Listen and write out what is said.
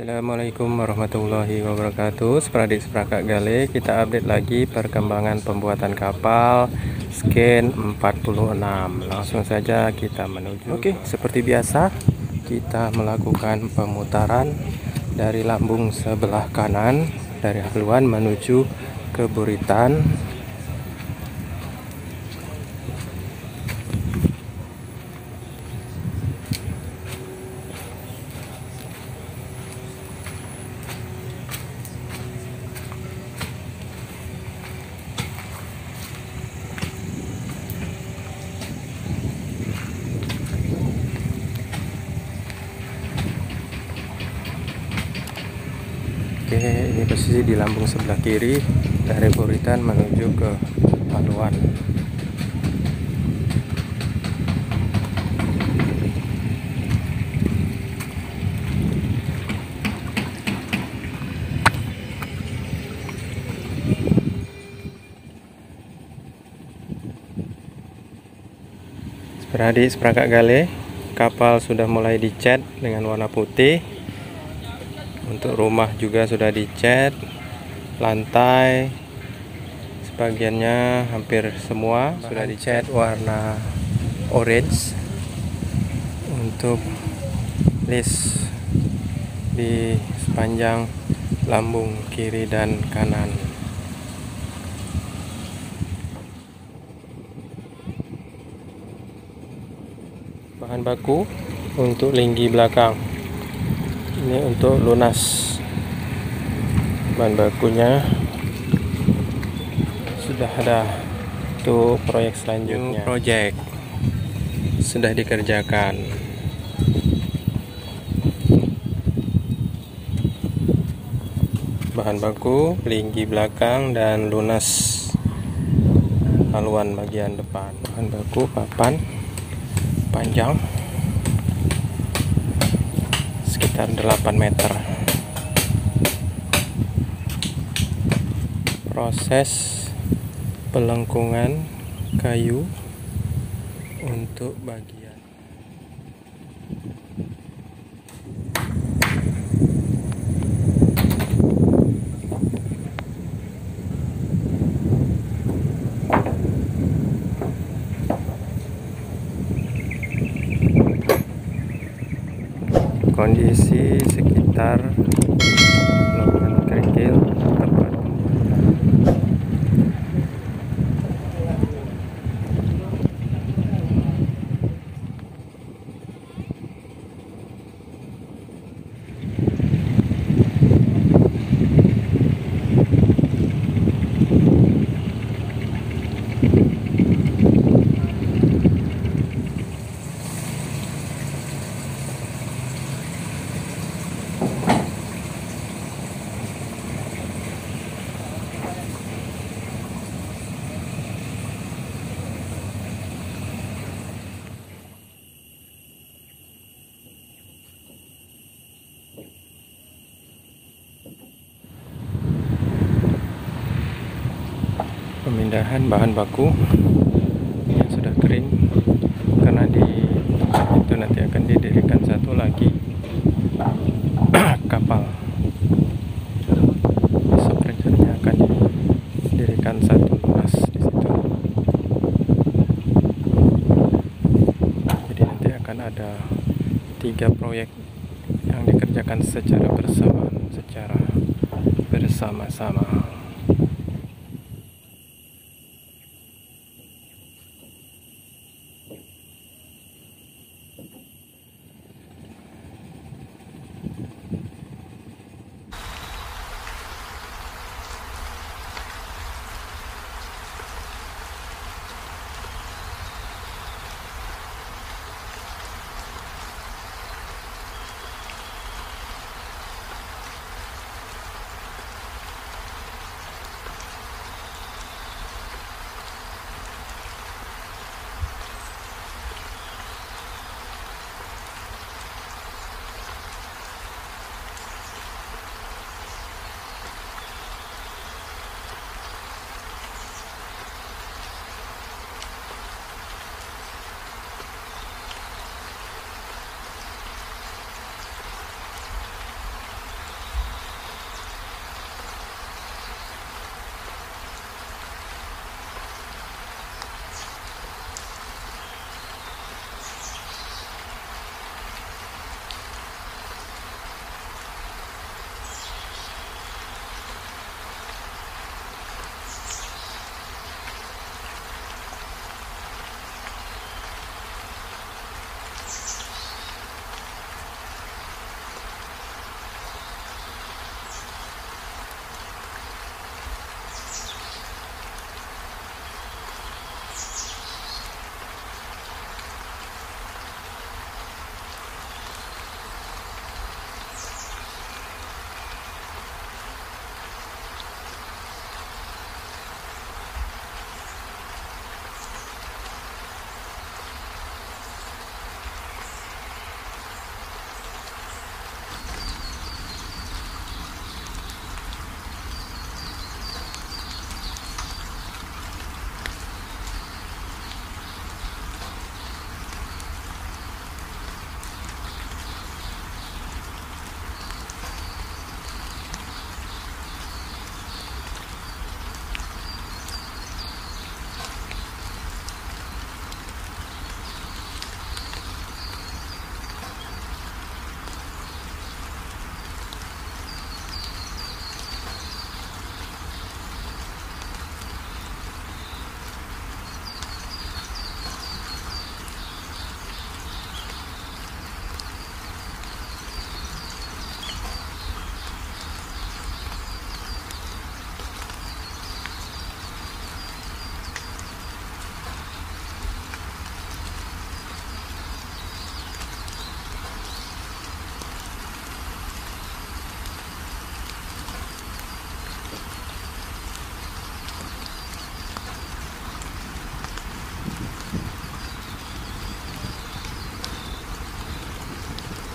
Assalamualaikum warahmatullahi wabarakatuh. Seperadik seprakak gale Kita update lagi perkembangan pembuatan kapal Scan 46 Langsung saja kita menuju. Oke seperti biasa Kita melakukan pemutaran Dari lambung sebelah kanan Dari haluan menuju ke buritan Oke, ini posisi di lambung sebelah kiri dari Buritan menuju ke Paluan. Seperadik seperangkat gale, kapal sudah mulai dicat dengan warna putih untuk rumah juga sudah dicat lantai sebagiannya hampir semua sudah dicat warna orange. Untuk list di sepanjang lambung kiri dan kanan. Bahan baku untuk linggi belakang ini untuk lunas bahan bakunya. Sudah ada untuk proyek selanjutnya. Proyek sudah dikerjakan. Bahan baku linggi belakang dan lunas haluan bagian depan. Bahan baku papan panjang sekitar 8 meter. Proses pelengkungan kayu untuk bagian kondisi sekitar pemindahan bahan baku yang sudah kering. Karena di tempat itu nanti akan didirikan satu lagi kapal. Besok rencananya akan didirikan satu lunas di situ. Jadi nanti akan ada tiga proyek yang dikerjakan secara bersamaan secara bersama-sama